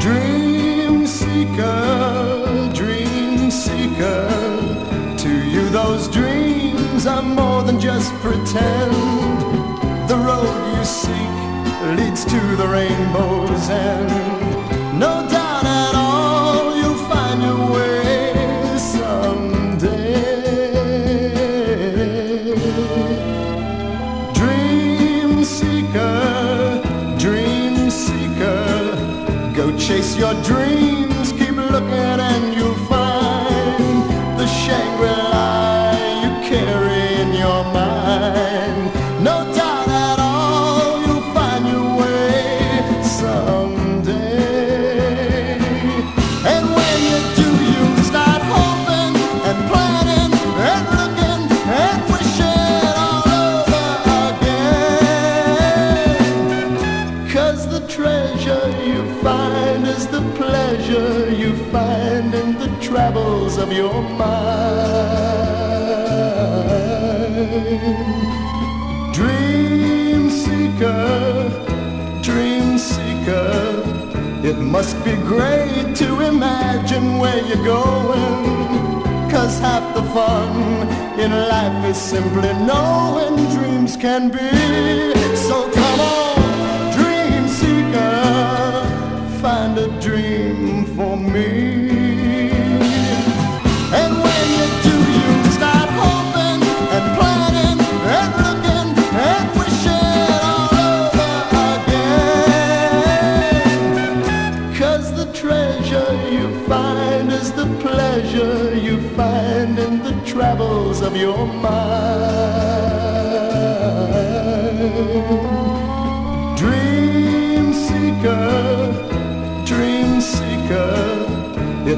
Dream seeker, dream seeker. To you, those dreams are more than just pretend. The road you seek leads to the rainbow's end. No doubt chase your dreams, The treasure you find is the pleasure you find in the travels of your mind. Dream seeker, dream seeker. It must be great to imagine where you're going. Cause half the fun in life is simply knowing dreams can be. So come on, me. And when you do, you start hoping and planning and looking and wishing all over again. Cause the treasure you find is the pleasure you find in the travels of your mind.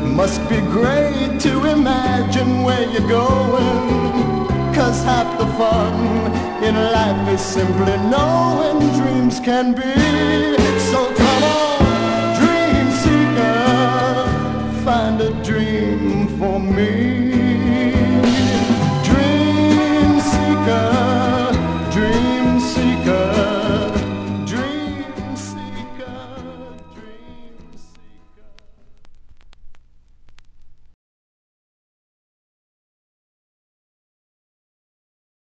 It must be great to imagine where you're going. Cause half the fun in life is simply knowing dreams can be. So come on, dream seeker, find a dream for me.